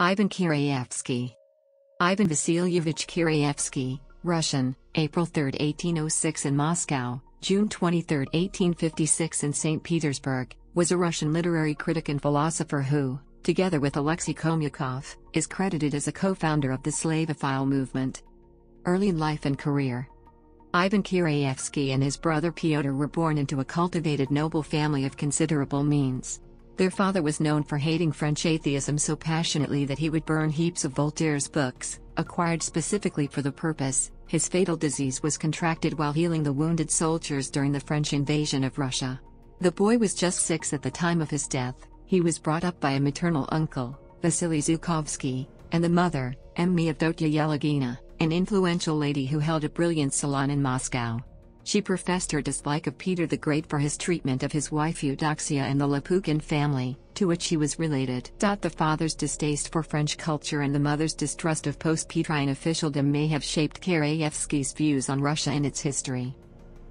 Ivan Kireyevsky. Ivan Vasilyevich Kireyevsky, Russian, April 3, 1806 in Moscow, June 23, 1856 in St. Petersburg, was a Russian literary critic and philosopher who, together with Alexei Khomyakov, is credited as a co-founder of the Slavophile movement. Early life and career Ivan Kireyevsky and his brother Pyotr were born into a cultivated noble family of considerable means. Their father was known for hating French atheism so passionately that he would burn heaps of Voltaire's books, acquired specifically for the purpose. His fatal disease was contracted while healing the wounded soldiers during the French invasion of Russia. The boy was just six at the time of his death. He was brought up by a maternal uncle, Vasily Zhukovsky, and the mother, Emmy Avdotya Yelagina, an influential lady who held a brilliant salon in Moscow. She professed her dislike of Peter the Great for his treatment of his wife Eudoxia and the Lopukhin family, to which he was related. The father's distaste for French culture and the mother's distrust of post-Petrine officialdom may have shaped Kireyevsky's views on Russia and its history.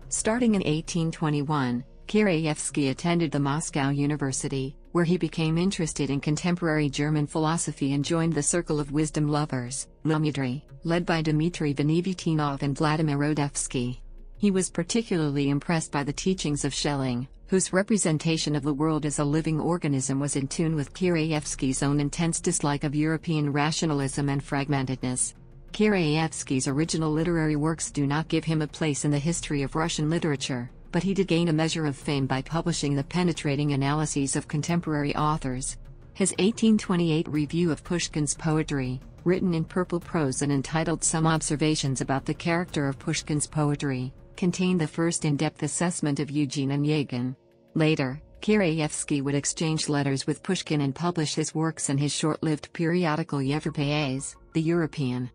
Starting in 1821, Kireyevsky attended the Moscow University, where he became interested in contemporary German philosophy and joined the Circle of Wisdom Lovers, Lyubomudry, led by Dmitry Venevitinov and Vladimir Odoevsky. He was particularly impressed by the teachings of Schelling, whose representation of the world as a living organism was in tune with Kireyevsky's own intense dislike of European rationalism and fragmentedness. Kireyevsky's original literary works do not give him a place in the history of Russian literature, but he did gain a measure of fame by publishing the penetrating analyses of contemporary authors. His 1828 review of Pushkin's poetry, written in purple prose and entitled Some Observations about the Character of Pushkin's Poetry, contained the first in-depth assessment of Eugene and Onegin. Later, Kireyevsky would exchange letters with Pushkin and publish his works in his short-lived periodical Yevropeyets, the European.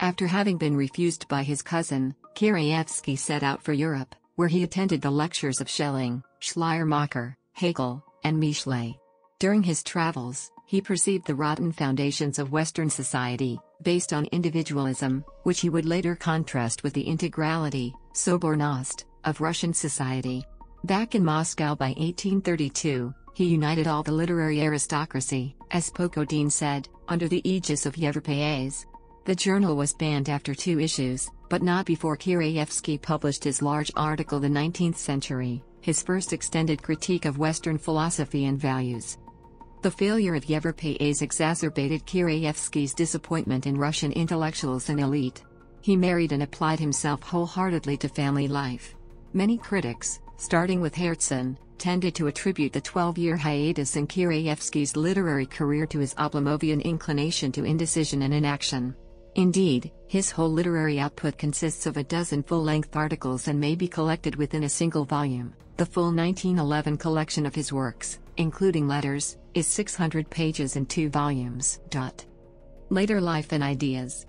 After having been refused by his cousin, Kireyevsky set out for Europe, where he attended the lectures of Schelling, Schleiermacher, Hegel, and Michelet. During his travels, he perceived the rotten foundations of Western society, based on individualism, which he would later contrast with the integrality, Sobornost, of Russian society. Back in Moscow by 1832, he united all the literary aristocracy, as Pogodin said, under the aegis of Yevropeyets. The journal was banned after two issues, but not before Kireyevsky published his large article The Nineteenth Century, his first extended critique of Western philosophy and values. The failure of Yevropeyets exacerbated Kireyevsky's disappointment in Russian intellectuals and elite. He married and applied himself wholeheartedly to family life. Many critics, starting with Herzen, tended to attribute the 12-year hiatus in Kireyevsky's literary career to his Oblomovian inclination to indecision and inaction. Indeed, his whole literary output consists of a dozen full-length articles and may be collected within a single volume. The full 1911 collection of his works, including letters, is 600 pages in two volumes. Later Life and Ideas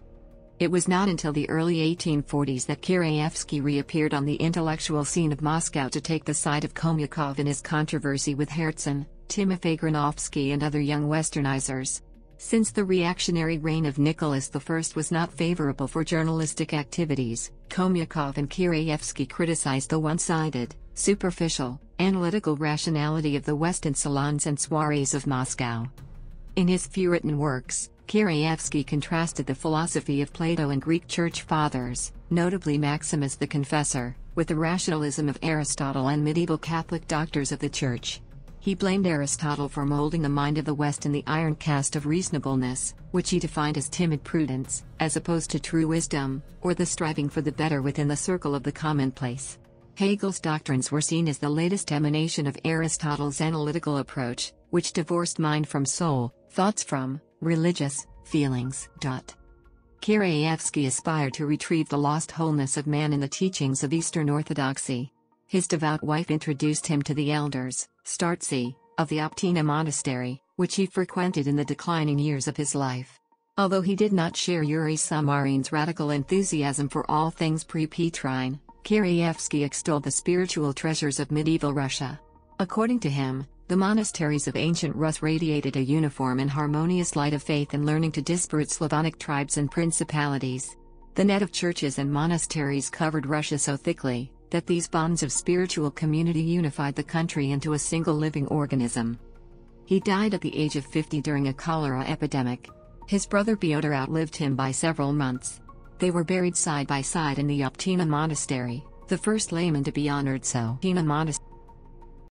It was not until the early 1840s that Kireyevsky reappeared on the intellectual scene of Moscow to take the side of Khomyakov in his controversy with Herzen, Timofey Granovsky and other young westernizers. Since the reactionary reign of Nicholas I was not favorable for journalistic activities, Khomyakov and Kireyevsky criticized the one-sided, superficial, analytical rationality of the West in salons and soirees of Moscow. In his few written works, Kireyevsky contrasted the philosophy of Plato and Greek church fathers, notably Maximus the Confessor, with the rationalism of Aristotle and medieval Catholic doctors of the Church. He blamed Aristotle for molding the mind of the West in the iron cast of reasonableness, which he defined as timid prudence, as opposed to true wisdom, or the striving for the better within the circle of the commonplace. Hegel's doctrines were seen as the latest emanation of Aristotle's analytical approach, which divorced mind from soul, thoughts from religious feelings. Kireyevsky aspired to retrieve the lost wholeness of man in the teachings of Eastern Orthodoxy. His devout wife introduced him to the elders, Startsi, of the Optina monastery, which he frequented in the declining years of his life. Although he did not share Yuri Samarin's radical enthusiasm for all things pre-Petrine, Kireyevsky extolled the spiritual treasures of medieval Russia. According to him, the monasteries of ancient Rus radiated a uniform and harmonious light of faith and learning to disparate Slavonic tribes and principalities. The net of churches and monasteries covered Russia so thickly that these bonds of spiritual community unified the country into a single living organism. He died at the age of 50 during a cholera epidemic. His brother Pyotr outlived him by several months. They were buried side by side in the Optina Monastery, the first layman to be honored so. Optina Monastery